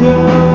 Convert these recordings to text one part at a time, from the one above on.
Yeah.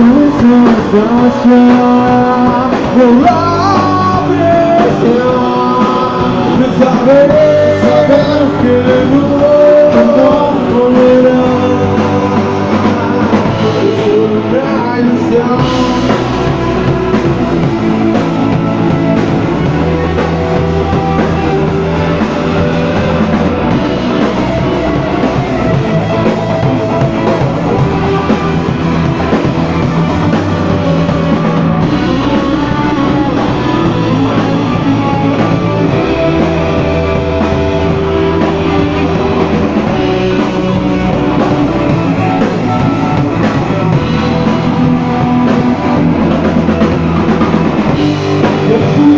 Eu Vou lá pressionar Pra saber, saber o que Não tolerará